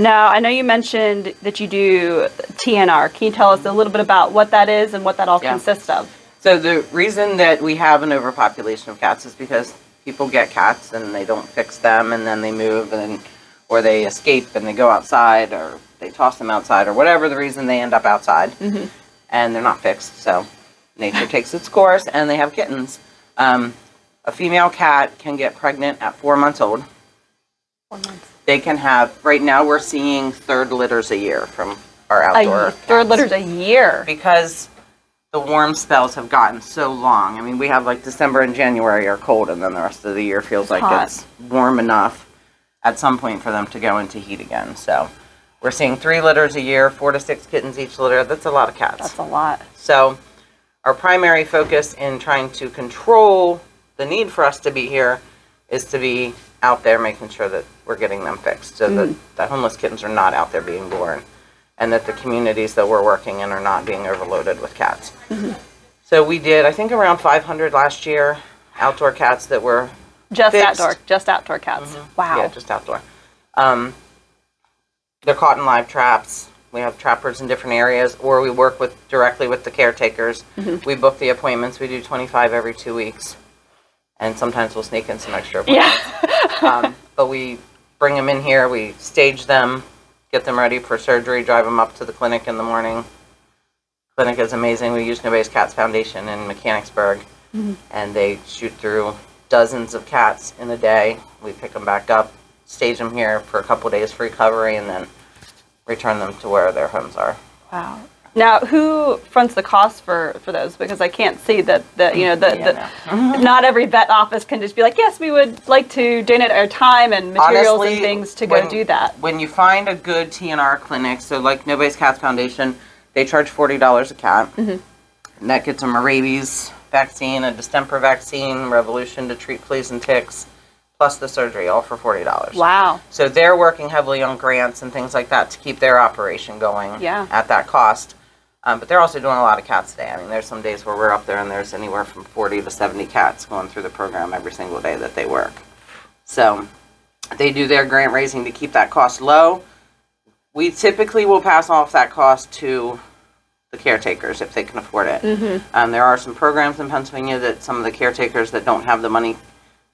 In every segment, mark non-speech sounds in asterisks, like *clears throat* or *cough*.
Now, I know you mentioned that you do TNR. Can you tell us a little bit about what that is and what that all Yeah. consists of? So the reason that we have an overpopulation of cats is because people get cats and they don't fix them and then they move and or they escape and they go outside or they toss them outside or whatever the reason they end up outside and they're not fixed. So nature *laughs* takes its course and they have kittens. Um, a female cat can get pregnant at four months old. They can have right now we're seeing third litters a year from our A outdoor y- third litters a year. because the warm spells have gotten so long. I mean, we have like December and January are cold, and then the rest of the year feels like hot. it's warm enough at some point for them to go into heat again. So we're seeing three litters a year, four to six kittens each litter. That's a lot of cats. That's a lot. So, our primary focus in trying to control the need for us to be here is to be out there making sure that we're getting them fixed so that the homeless kittens are not out there being born and that the communities that we're working in are not being overloaded with cats. So, we did, I think, around 500 last year outdoor cats that were Just Fixed. outdoor, just outdoor cats. Wow. yeah, just outdoor. Um, they're caught in live traps. We have trappers in different areas, or we work with directly with the caretakers. Mm-hmm. We book the appointments. We do 25 every two weeks, and sometimes we'll sneak in some extra appointments. yeah. *laughs* um, but we bring them in here. We stage them, get them ready for surgery, drive them up to the clinic in the morning. Clinic is amazing. We use Nobody's Cats Foundation in Mechanicsburg, and they shoot through dozens of cats in a day. We pick them back up, stage them here for a couple days for recovery, and then return them to where their homes are. Wow. Now, who fronts the cost for, for those? Because I can't see that the you know the, Yeah, the *laughs* not every vet office can just be like, yes, we would like to donate our time and materials Honestly, and things to go do that. When you find a good TNR clinic, so like Nobody's Cats Foundation, they charge forty dollars a cat, Mm-hmm. and that gets them a rabies vaccine, a distemper vaccine, Revolution to treat fleas and ticks, plus the surgery, all for forty dollars. Wow. So they're working heavily on grants and things like that to keep their operation going Yeah. at that cost. Um, but they're also doing a lot of cats today. I mean, there's some days where we're up there and there's anywhere from 40 to 70 cats going through the program every single day that they work. So they do their grant raising to keep that cost low. We typically will pass off that cost to the caretakers if they can afford it. Um, there are some programs in Pennsylvania that some of the caretakers that don't have the money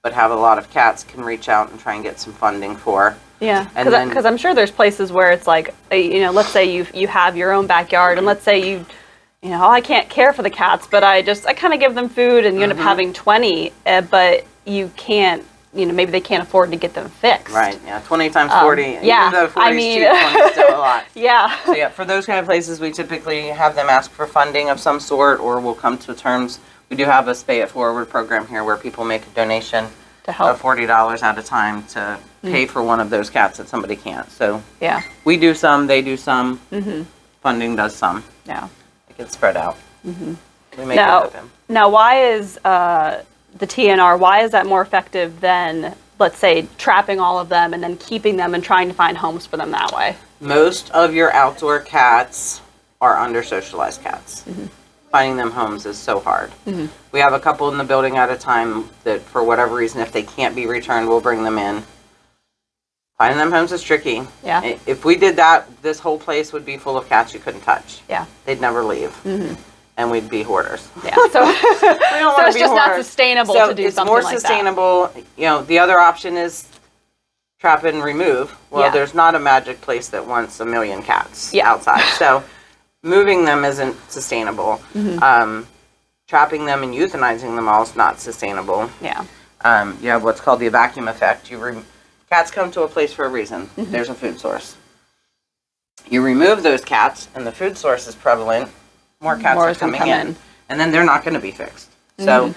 but have a lot of cats can reach out and try and get some funding for. Yeah, And then- because I'm sure there's places where it's like, uh, you know, let's say you you have your own backyard, and let's say you, you know, oh, I can't care for the cats, but I just I kind of give them food, and you end Mm-hmm. up having 20, uh, but you can't, you know, maybe they can't afford to get them fixed. Right, yeah, 20 times 40. Um, yeah, Even though 40 I is mean- cheap, 20 still a lot. *laughs* Yeah. So yeah, for those kind of places, we typically have them ask for funding of some sort, or we'll come to terms. We do have a Spay It Forward program here where people make a donation to of help. forty dollars at a time to mm-hmm. pay for one of those cats that somebody can't. So Yeah. we do some, they do some, mm-hmm. funding does some. Yeah. It gets spread out. Mm-hmm. We make Now, it happen. now, why is uh, the TNR? Why is that more effective than, let's say, trapping all of them and then keeping them and trying to find homes for them that way? Most of your outdoor cats are under socialized cats. Finding them homes is so hard. We have a couple in the building at a time that, for whatever reason, if they can't be returned, we'll bring them in. Finding them homes is tricky. Yeah. If we did that, this whole place would be full of cats you couldn't touch. Yeah. They'd never leave. Mm-hmm. And we'd be hoarders. Yeah. So. *laughs* *laughs* We don't So it's be just not sustainable so to do it's something more like that. sustainable. You know, the other option is trap and remove. Well, Yeah. there's not a magic place that wants a million cats Yeah. outside. So *laughs* moving them isn't sustainable. Mm-hmm. Um, trapping them and euthanizing them all is not sustainable. Yeah. Um, you have what's called the vacuum effect. You re- cats come to a place for a reason. Mm-hmm. There's a food source. You remove those cats, and the food source is prevalent. More cats More are coming come in, in. Mm-hmm. and then they're not going to be fixed. So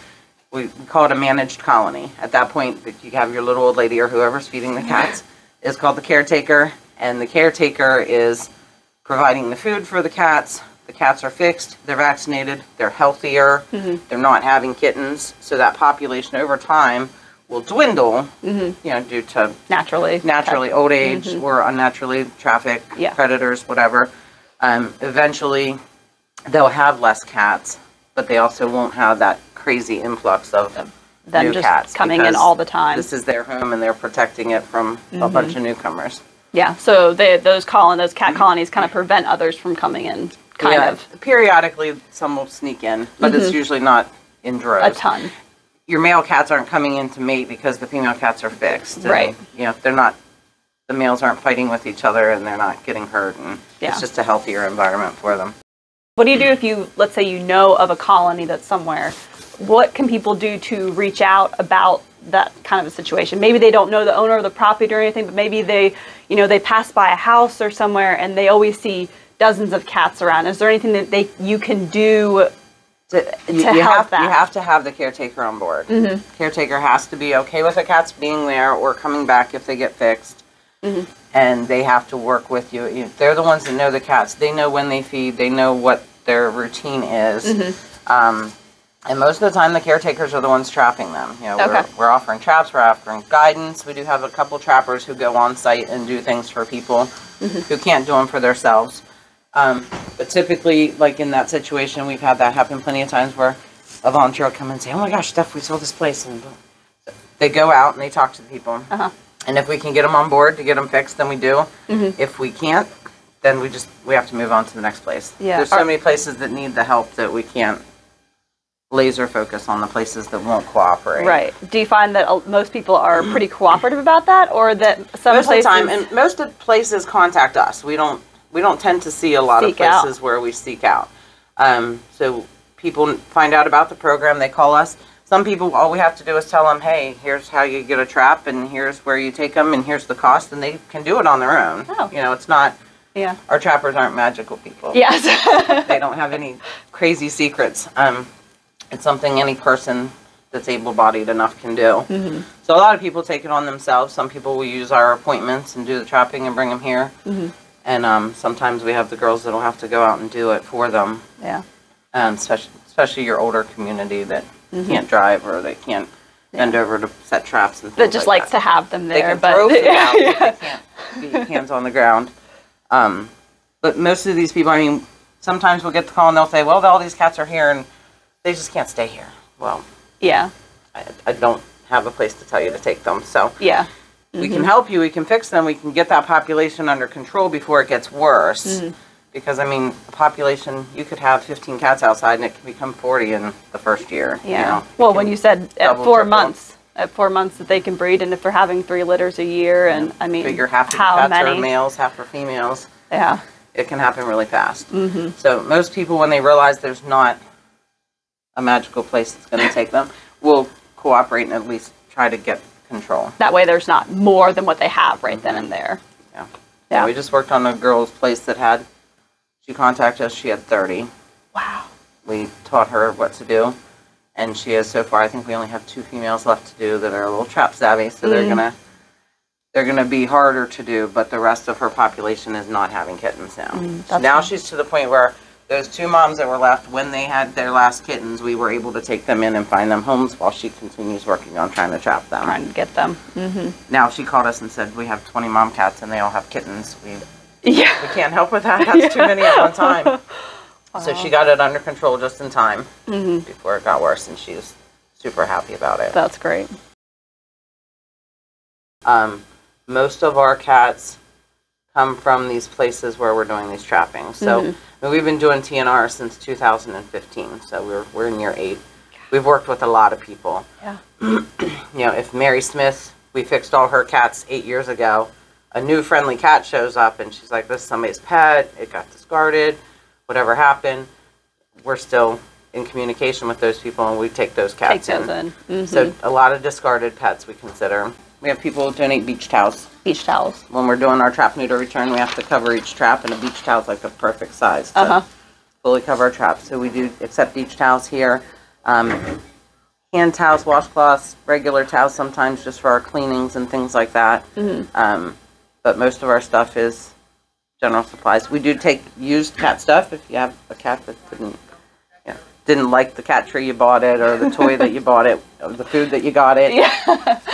we, we call it a managed colony. At that point, that you have your little old lady or whoever's feeding the cats *laughs* is called the caretaker, and the caretaker is providing the food for the cats. The cats are fixed, they're vaccinated, they're healthier, Mm-hmm. they're not having kittens, so that population over time will dwindle, Mm-hmm. you know, due to Naturally. naturally old age or unnaturally traffic Mm-hmm. Yeah. predators, whatever. Um, eventually, they'll have less cats, but they also won't have that crazy influx of Them new just cats coming in all the time. This is their home, and they're protecting it from a bunch of newcomers. Yeah. So they, those colon those cat colonies kind of prevent others from coming in. Kind Yeah, of Periodically, some will sneak in, but it's mm-hmm. usually not in droves. a ton. Your male cats aren't coming in to mate because the female cats are fixed. and, Right. You know, they're not, the males aren't fighting with each other and they're not getting hurt and Yeah. it's just a healthier environment for them. What do you do if you, let's say, you know of a colony that's somewhere? What can people do to reach out about that kind of a situation? Maybe they don't know the owner of the property or anything, but maybe they, you know, they pass by a house or somewhere and they always see dozens of cats around. Is there anything that they you can do? to, to you help have, that. You have to have the caretaker on board. Mm-hmm. Caretaker has to be okay with the cats being there or coming back if they get fixed. Mm-hmm. And they have to work with you. They're the ones that know the cats. They know when they feed. They know what their routine is. Mm-hmm. Um, and most of the time, the caretakers are the ones trapping them. You know, we're, Okay. we're offering traps. We're offering guidance. We do have a couple trappers who go on site and do things for people Mm-hmm. who can't do them for themselves. Um, but typically, like in that situation, we've had that happen plenty of times where a volunteer will come and say, "Oh my gosh, Steph, we saw this place," and they go out and they talk to the people. Uh-huh. And if we can get them on board to get them fixed, then we do. Mm-hmm. If we can't, then we just we have to move on to the next place. Yeah. There's so many places that need the help that we can't laser focus on the places that won't cooperate. Right. Do you find that uh, most people are pretty *clears throat* cooperative about that, or that some most places? of the time, and most of places contact us. We don't we don't tend to see a lot Seek of out. places where we seek out. Um, so people find out about the program, they call us. Some people, all we have to do is tell them, hey, here's how you get a trap, and here's where you take them, and here's the cost, and they can do it on their own. Oh. You know, it's not yeah. our trappers aren't magical people. Yes. *laughs* they don't have any crazy secrets. Um, it's something any person that's able-bodied enough can do. Mm-hmm. So a lot of people take it on themselves. Some people will use our appointments and do the trapping and bring them here. Mm-hmm. And um, sometimes we have the girls that'll have to go out and do it for them. yeah. And especially, especially your older community that Mm-hmm. can't drive or they can't bend over to set traps and That just like likes to have them they there, can but throw *laughs* food out, but they can't be hands on the ground. Um, but most of these people, I mean, sometimes we'll get the call and they'll say, "Well, all these cats are here and they just can't stay here." Well, yeah. I, I don't have a place to tell you to take them, so Yeah. we Mm-hmm. can help you. We can fix them. We can get that population under control before it gets worse. Mm-hmm. Because I mean, a population you could have 15 cats outside and it can become 40 in the first year. you Yeah. know. well, when you said at four triple. months, at four months that they can breed, and if they're having three litters a year, and I mean, figure half the how cats many? are males, half are females. Yeah. it can happen really fast. Mm-hmm. So most people, when they realize there's not a magical place that's going to take them, will cooperate and at least try to get control. That way, there's not more than what they have right then and there. Yeah. Yeah. We just worked on a girl's place that had. She contacted us. She had 30. Wow. We taught her what to do, and she has so far. I think we only have two females left to do that are a little trap savvy. So they're Mm. gonna. They're gonna be harder to do, but the rest of her population is not having kittens now. Mm, So now good. she's to the point where those two moms that were left when they had their last kittens, we were able to take them in and find them homes while she continues working on trying to trap them. Trying to get them. hmm Now she called us and said we have 20 mom cats and they all have kittens. We Yeah. we can't help with that. That's too many at one time. *laughs* So she got it under control just in time hmm before it got worse, and she was super happy about it. That's great. Um, most of our cats come from these places where we're doing these trappings. So Mhm. I mean, we've been doing TNR since 2015, so we're we're in year eight. We've worked with a lot of people. Yeah. *clears throat* You know, if Mary Smith, we fixed all her cats eight years ago, a new friendly cat shows up and she's like, "This is somebody's pet. It got discarded. Whatever happened." We're still in communication with those people, and we take those Take cats those in. in. hmm So a lot of discarded pets we consider. We have people donate beach towels. beach towels. When we're doing our trap neuter return, we have to cover each trap, and a beach towel is like the perfect size to Uh huh. fully cover our traps. So we do accept beach towels here. Um, hand towels, washcloths, regular towels sometimes just for our cleanings and things like that. hmm Um, but most of our stuff is general supplies. We do take used cat stuff if you have a cat that know, didn't like the cat tree you bought it or the toy that you bought it or the food that you got it. Yeah.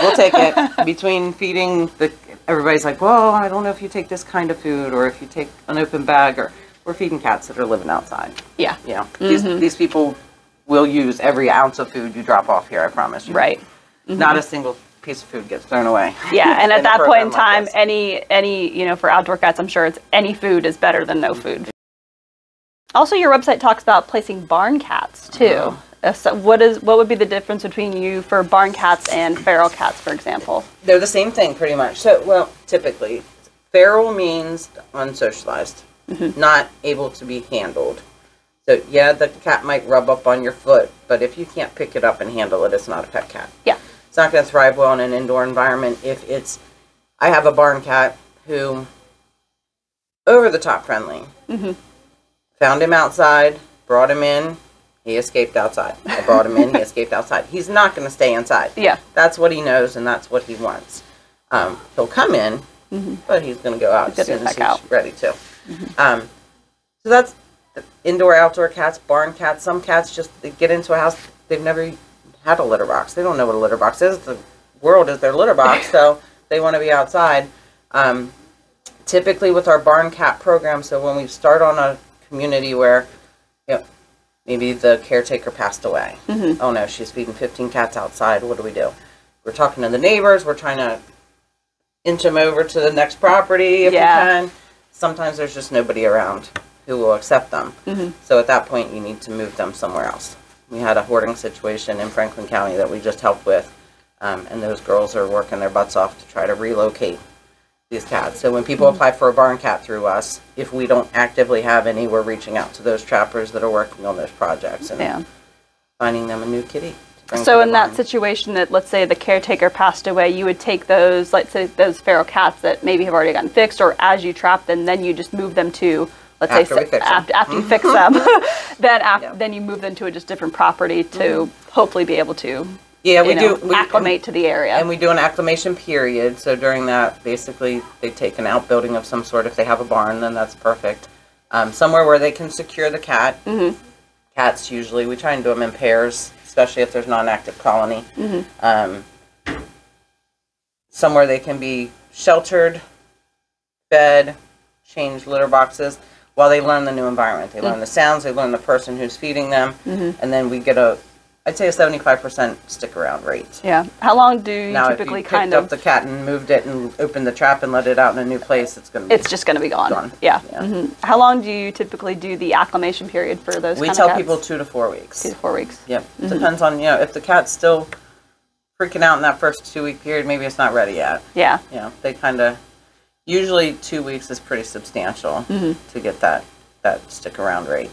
We'll take it. Between feeding the, everybody's like, well, I don't know if you take this kind of food or if you take an open bag or we're feeding cats that are living outside. yeah. You know, these Mhm. these people will use every ounce of food you drop off here. I promise you. Right. Not a single piece of food gets thrown away. Yeah, *laughs* and at that point in program like time, any any you know for outdoor cats, I'm sure it's any food is better than no food. Also, your website talks about placing barn cats too. Uh-huh. Uh, so what is what would be the difference between you for barn cats and feral cats, for example? They're the same thing pretty much. So, well, typically, feral means unsocialized, not able to be handled. So, yeah, the cat might rub up on your foot, but if you can't pick it up and handle it, it's not a pet cat. Yeah. It's not going to thrive well in an indoor environment if it's. I have a barn cat who, over the top friendly, found him outside, brought him in, he escaped outside. I brought him in, he *laughs* escaped outside. He's not going to stay inside. Yeah, That's what he knows and that's what he wants. Um, he'll come in, but he's going to go out He's as soon as he's out. ready to. Um, so that's indoor, outdoor cats, barn cats. Some cats just they get into a house, they've never had a litter box. They don't know what a litter box is. The world is their litter box, *laughs* so they want to be outside. Um, typically with our barn cat program, so when we start on a community where you know, maybe the caretaker passed away. Mm-hmm. Oh no, she's feeding 15 cats outside. What do we do? We're talking to the neighbors. We're trying to inch them over to the next property if Yeah. we can. Sometimes there's just nobody around who will accept them. Mm-hmm. So at that point, you need to move them somewhere else. We had a hoarding situation in Franklin County that we just helped with, um, and those girls are working their butts off to try to relocate these cats. So when people apply for a barn cat through us, if we don't actively have any, we're reaching out to those trappers that are working on those projects and yeah. finding them a new kitty. to bring to So in that barn. situation that let's say the caretaker passed away, you would take those, let's say those feral cats that maybe have already gotten fixed, or as you trap them, then you just move them to, let's After say, we fix 'em. after, after you fix them, *laughs* *laughs* then after, Yeah. Mm-hmm. then you move them to a just different property to hopefully be able to, yeah, we you know, do we, acclimate to the area. And we do an acclimation period. So during that, basically, they take an outbuilding of some sort. If they have a barn, then that's perfect. Um, somewhere where they can secure the cat. Mhm. Cats usually, we try and do them in pairs, especially if there's not an active colony. Mhm. Um, somewhere they can be sheltered, fed, change litter boxes while they learn the new environment. They learn the sounds, they learn the person who's feeding them, Mhm. and then we get a, I'd say a 75% stick around rate. yeah. How long do you Now, if typically you picked kind up of? the cat and moved it and opened the trap and let it out in a new place, it's going to be. it's just going to be gone. Gone. Yeah. Yeah. hmm How long do you typically do the acclimation period for those? we tell people two to four weeks. two to four weeks. Yep. Depends on, you know, if the cat's still freaking out in that first two week period, maybe it's not ready yet. Yeah. You know, they kind of, usually two weeks is pretty substantial Mm-hmm. to get that, that stick around rate.